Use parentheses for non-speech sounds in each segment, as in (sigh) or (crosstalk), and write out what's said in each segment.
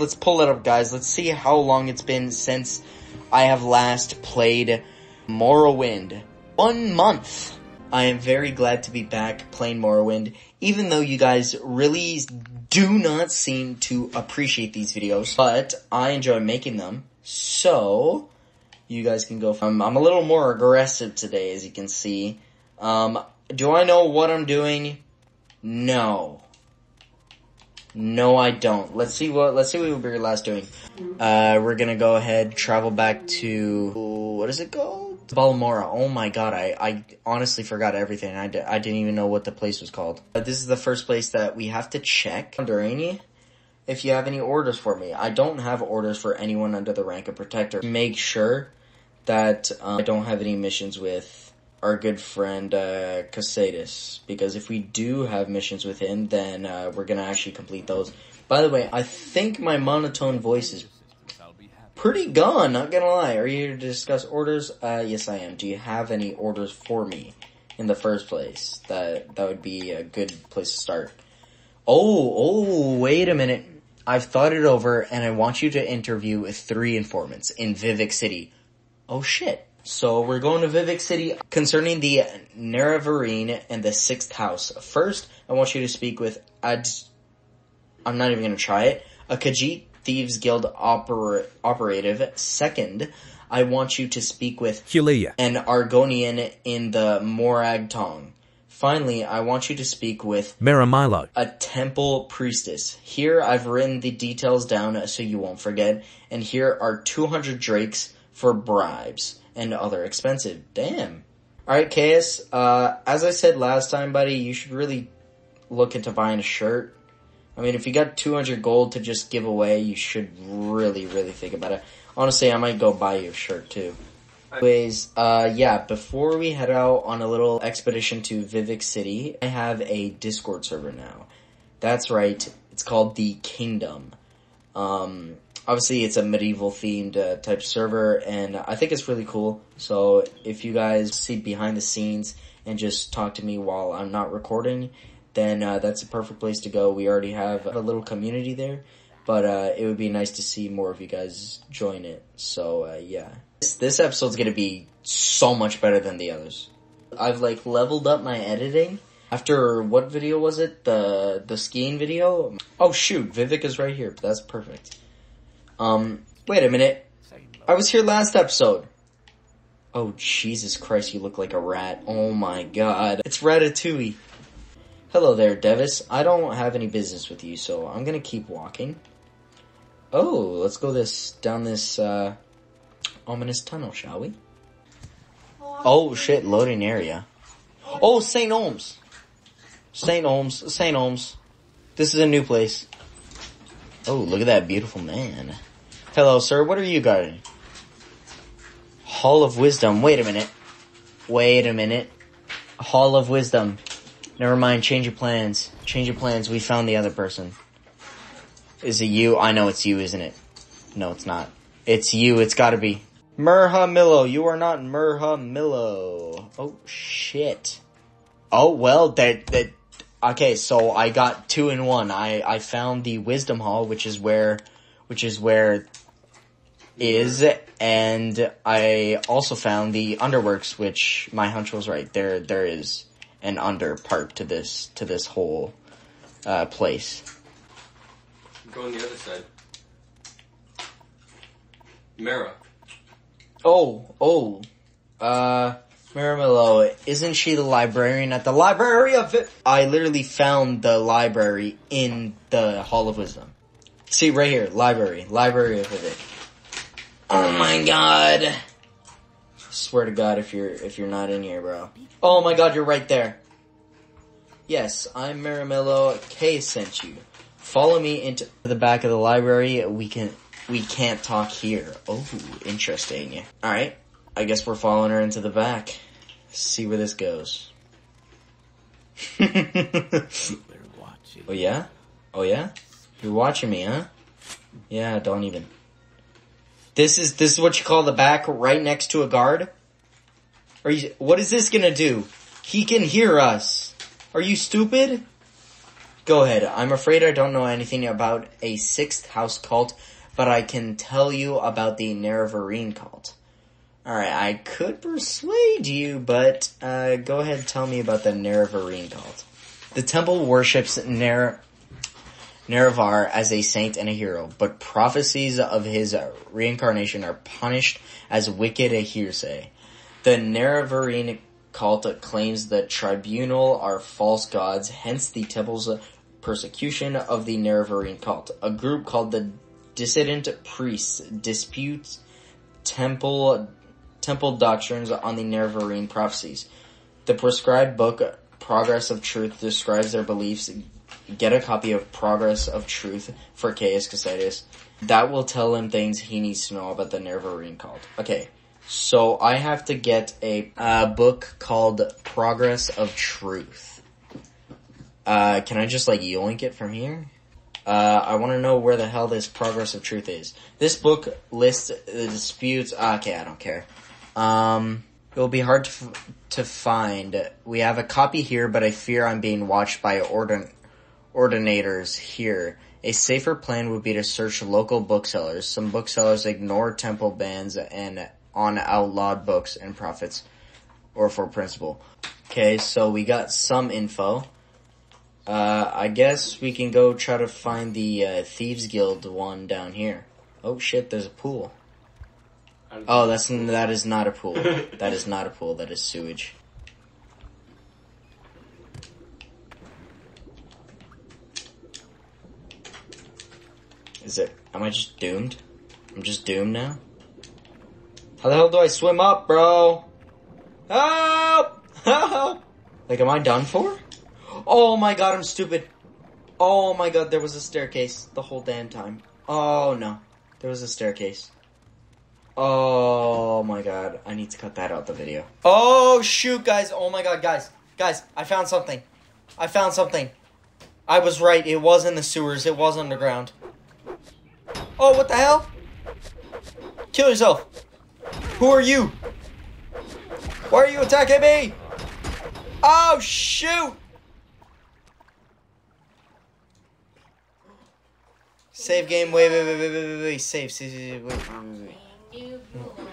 let's pull it up guys. Let's see how long it's been since I have last played Morrowind. One month. I am very glad to be back playing Morrowind, even though you guys really do not seem to appreciate these videos, but I enjoy making them. So, you guys can go. I'm, I'm a little more aggressive today, as you can see. Um, do I know what I'm doing? No. No, I don't. Let's see what, let's see what we were last doing. Uh, we're gonna go ahead, travel back to, what is it called? Balmora. Oh my god, I, I honestly forgot everything. I, d- I didn't even know what the place was called. But this is the first place that we have to check. Durini, if you have any orders for me. I don't have orders for anyone under the rank of Protector. Make sure that um, I don't have any missions with our good friend uh, because if we do have missions with him, then uh, we're gonna actually complete those. By the way, I think my monotone voice is pretty gone, not gonna lie. Are you here to discuss orders? Uh, yes I am. Do you have any orders for me in the first place? That, that would be a good place to start. Oh, oh, wait a minute. I've thought it over and I want you to interview three informants in Vivec City. Oh shit. So we're going to Vivec City concerning the Nerevarine and the sixth house. First, I want you to speak with Ad, I'm not even gonna try it, a Khajiit Thieves Guild oper- operative. Second, I want you to speak with Huleeya. an Argonian in the Morag Tong. Finally, I want you to speak with Mehra Milo. a temple priestess. Here I've written the details down so you won't forget, and here are 200 drakes for bribes and other expensive. Damn. Alright, KS, uh, as I said last time, buddy, you should really look into buying a shirt. I mean, if you got 200 gold to just give away, you should really, really think about it. Honestly, I might go buy you a shirt too. Anyways, uh, yeah, before we head out on a little expedition to Vivec City, I have a Discord server now. That's right, it's called The Kingdom. Um, obviously it's a medieval themed uh, type server and I think it's really cool. So if you guys see behind the scenes and just talk to me while I'm not recording, then uh, that's a perfect place to go. We already have a little community there, but uh, it would be nice to see more of you guys join it. So uh, yeah, this, this episode's gonna be so much better than the others. I've like leveled up my editing. After what video was it? The the skiing video? Oh shoot, Vivec is right here. That's perfect. Um, wait a minute. I was here last episode. Oh Jesus Christ, you look like a rat. Oh my god. It's Ratatouille. Hello there, Devis. I don't have any business with you, so I'm gonna keep walking. Oh, let's go this, down this, uh, ominous tunnel, shall we? Oh shit, loading area. Oh, St. Olms. St. Olms, St. Olms. This is a new place. Oh, look at that beautiful man. Hello, sir. What are you guarding? Hall of Wisdom. Wait a minute. Wait a minute. Hall of Wisdom. Never mind. Change your plans. Change your plans. We found the other person. Is it you? I know it's you, isn't it? No, it's not. It's you. It's gotta be. Mehra Milo. You are not Mehra Milo. Oh, shit. Oh, well, that, that, okay, so I got two in one. I, I found the Wisdom Hall, which is where, which is where is, and I also found the Underworks, which my hunch was right. There, there is an under part to this, to this whole, uh, place. Go on the other side. Mara. Oh, oh, uh, Mara Mehra Milo, isn't she the librarian at the library of it? I literally found the library in the Hall of Wisdom. See, right here, library, library of Vivec. Oh my god. I Swear to god if you're, if you're not in here, bro. Oh my god, you're right there. Yes, I'm Mehra Milo, K sent you. Follow me into the back of the library, we can, we can't talk here. Oh, interesting. Alright. I guess we're following her into the back. See where this goes. oh yeah? Oh yeah? You're watching me, huh? Yeah, don't even. This is, this is what you call the back right next to a guard? Are you, what is this gonna do? He can hear us. Are you stupid? Go ahead. I'm afraid I don't know anything about a sixth house cult, but I can tell you about the Nerevarine cult. Alright, I could persuade you, but uh, go ahead and tell me about the Nerevarine cult. The temple worships Ner- Nerevar as a saint and a hero, but prophecies of his reincarnation are punished as wicked a hearsay. The Nerevarine cult claims the tribunal are false gods, hence the temple's persecution of the Nerevarine cult. A group called the Dissident Priests disputes temple temple doctrines on the Nerevarine prophecies. The prescribed book Progress of Truth describes their beliefs. Get a copy of Progress of Truth for Caius Cosades. That will tell him things he needs to know about the Nerevarine cult. Okay, so I have to get a book called Progress of Truth. Uh, can I just like yoink it from here? Uh, I want to know where the hell this Progress of Truth is. This book lists the disputes. ah, Okay, I don't care. Um, it will be hard to, f- to find. We have a copy here, but I fear I'm being watched by ordin- ordinators here. A safer plan would be to search local booksellers. Some booksellers ignore temple bans and on outlawed books and profits or for principle. Okay, so we got some info. Uh, I guess we can go try to find the uh, Thieves Guild one down here. Oh shit, there's a pool. Oh, that's that is not a pool. that is not a pool. That is sewage. Is it? Am I just doomed? I'm just doomed now. How the hell do I swim up, bro? Help! (laughs) Help! Like, am I done for? Oh my god, I'm stupid. Oh my god, there was a staircase the whole damn time. Oh no, there was a staircase. Oh my god, I need to cut that out the video. Oh shoot, guys! Oh my god, guys, guys, I found something. I found something. I was right. It was in the sewers. It was underground. Oh, what the hell? Kill yourself. Who are you? Why are you attacking me? Oh shoot! Save game. Wait, wait, wait, wait, wait, wait. Save, save, save, wait, wait, wait.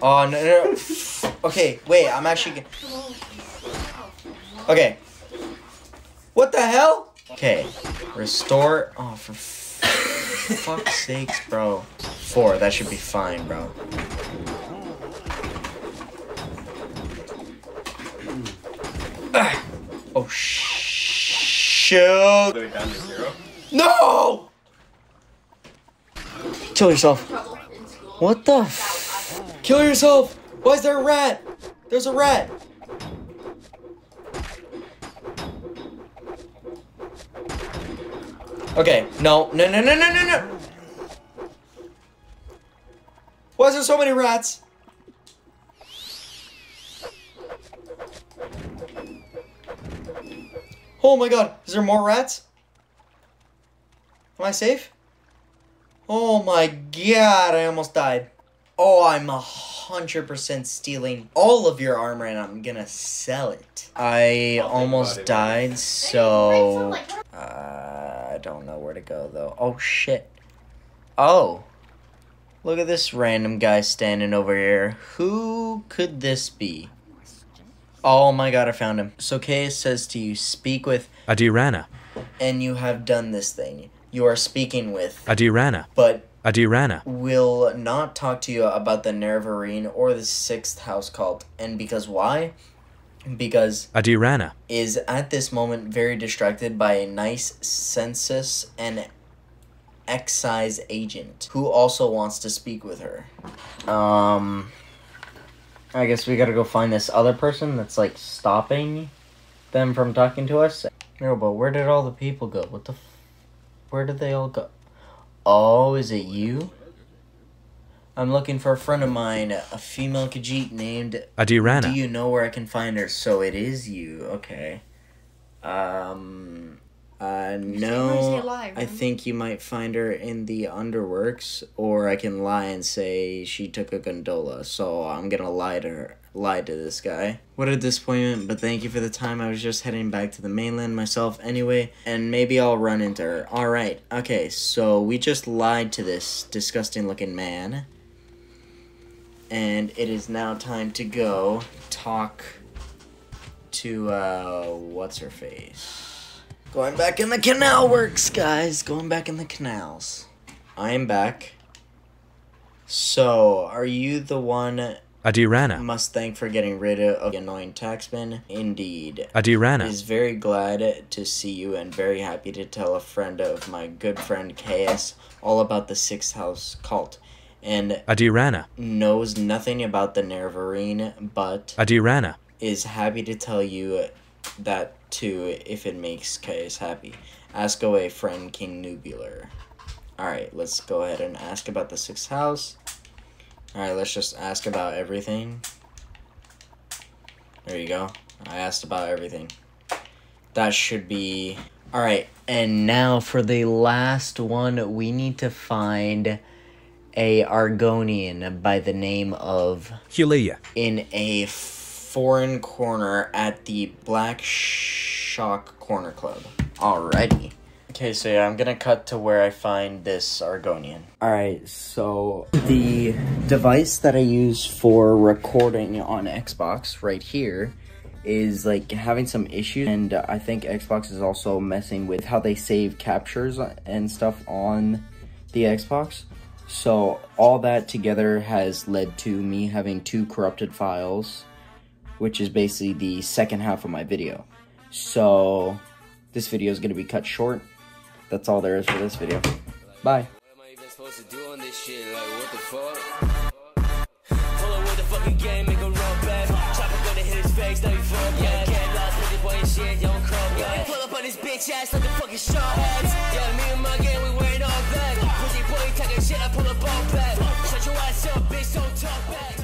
Oh no, no, no. Okay, wait. I'm actually. Okay. What the hell? Okay. Restore. Oh, for f- fuck's sakes, bro. Four. That should be fine, bro. Ah. Oh shoot! No! Kill yourself. What the? Kill yourself! Why is there a rat? There's a rat. Okay, no, no, no, no, no, no, no. Why is there so many rats? Oh my god, is there more rats? Am I safe? Oh my god, I almost died. Oh, I'm a hundred percent stealing all of your armor and I'm gonna sell it. I almost died, so I don't know where to go though. Oh shit. Oh. Look at this random guy standing over here. Who could this be? Oh my god, I found him. So Caius says to you, speak with, Addhiranirr, and you have done this thing. You are speaking with, Addhiranirr, but Addhiranirr, will not talk to you about the Nerevarine or the Sixth House cult. And because why? Because Addhiranirr, is at this moment very distracted by a nice census and excise agent who also wants to speak with her. Um I guess we gotta go find this other person that's like stopping them from talking to us. No, but where did all the people go? What the f- Where did they all go? Oh, is it you? I'm looking for a friend of mine, a female Khajiit named Addhiranirr. do you know where I can find her? So it is you. Okay. Um. Uh, no. alive, I think you might find her in the underworks, or I can lie and say she took a gondola. So I'm gonna lie to her. lied to this guy. What a disappointment, but thank you for the time. I was just heading back to the mainland myself anyway, and maybe I'll run into her. Alright, okay, so we just lied to this disgusting looking man. And it is now time to go talk to, uh, what's her face? Going back in the canal works, guys. Going back in the canals. I am back. So, are you the one Addhiranirr. must thank for getting rid of the annoying taxman? Indeed. Addhiranirr. Is very glad to see you and very happy to tell a friend of my good friend KS all about the Sixth House cult. And Addhiranirr. knows nothing about the Nerevarine, but Addhiranirr. is happy to tell you that too if it makes KS happy. Ask away, friend King Noobular. Alright, let's go ahead and ask about the Sixth House. Alright, let's just ask about everything. There you go. I asked about everything. That should be. Alright, and now for the last one, we need to find a Argonian by the name of Huleeya. in a foreign corner at the Black Shalk Corner Club. Alrighty. Okay, so yeah, I'm gonna cut to where I find this Argonian. Alright, so the device that I use for recording on Xbox right here is like having some issues and I think Xbox is also messing with how they save captures and stuff on the Xbox. So all that together has led to me having two corrupted files, which is basically the second half of my video. So this video is going to be cut short. That's all there is for this video. Bye. The the bitch ass like a fucking. Yeah, me and my we wearing all talking shit, I pull a ball back. Shut your ass up, bitch, don't talk back.